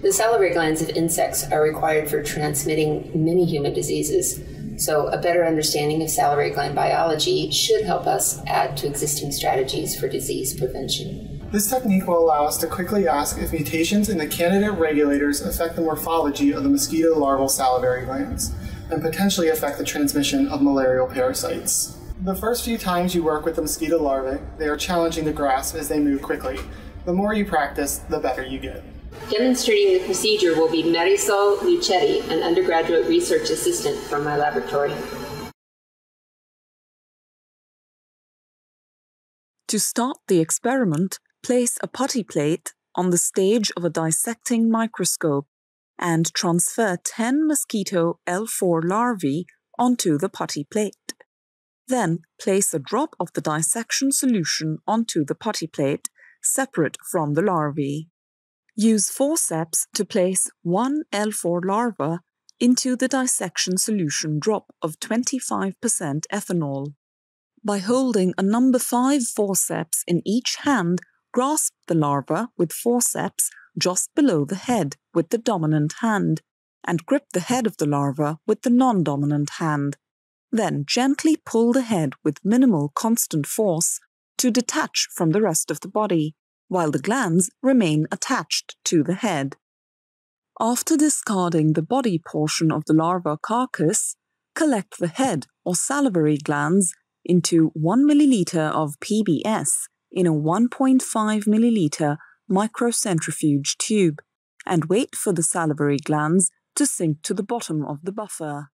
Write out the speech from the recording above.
The salivary glands of insects are required for transmitting many human diseases, so a better understanding of salivary gland biology should help us add to existing strategies for disease prevention. This technique will allow us to quickly ask if mutations in the candidate regulators affect the morphology of the mosquito larval salivary glands and potentially affect the transmission of malarial parasites. The first few times you work with the mosquito larvae, they are challenging to grasp as they move quickly. The more you practice, the better you get. Demonstrating the procedure will be Marisol Luchetti, an undergraduate research assistant from my laboratory. To start the experiment, place a putty plate on the stage of a dissecting microscope and transfer 10 mosquito L4 larvae onto the putty plate. Then place a drop of the dissection solution onto the putty plate, separate from the larvae. Use forceps to place one L4 larva into the dissection solution drop of 25% ethanol. By holding a number 5 forceps in each hand, grasp the larva with forceps just below the head with the dominant hand, and grip the head of the larva with the non dominant hand. Then gently pull the head with minimal constant force to detach from the rest of the body while the glands remain attached to the head. After discarding the body portion of the larva carcass, collect the head or salivary glands into 1 milliliter of PBS in a 1.5 milliliter microcentrifuge tube and wait for the salivary glands to sink to the bottom of the buffer.